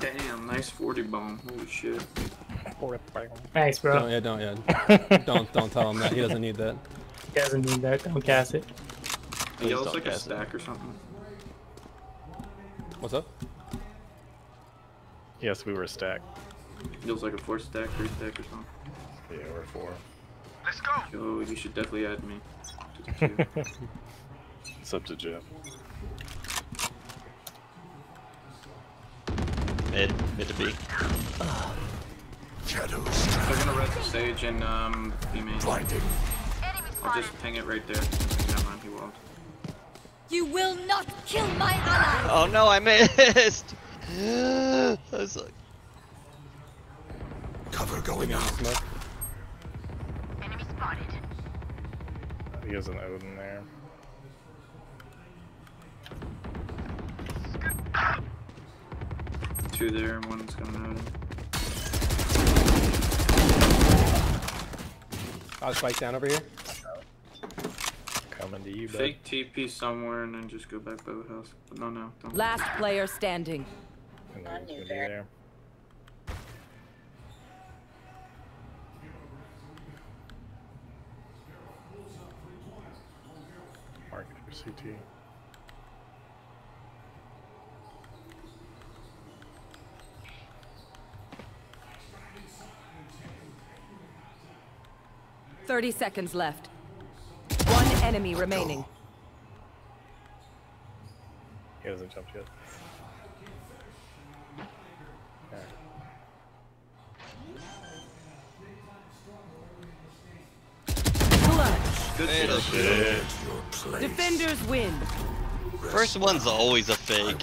Damn, nice 40 bomb. Holy shit. Thanks, bro. Don't, yeah, don't, yeah. don't, don't tell him that. He doesn't need that. He doesn't need that. Don't cast it. He yells don't like a cast it. stack or something. What's up? Yes, we were stacked. Yells like a four stack, three stack or something. Yeah, we're four. Let's go! Yo, you should definitely add me. to the queue. It's up to Jeff. Mid, mid to B. They're gonna res the stage and um, B main. I'll just ping it right there. Never mind, he won't. You will not kill my ally! Oh no, I missed! I was like, Cover going out. Smoke. He has an Odin there. Two there and one's coming out. I'll spike down over here. Coming to you, bud. Fake TP somewhere and then just go back boathouse. But no, no, don't. Last player standing. And then he's gonna be there. Mark for CT. Thirty seconds left. One enemy remaining. He hasn't jumped yet. Good Hey, shit. that's Your place. Defenders win. first one's always a fake.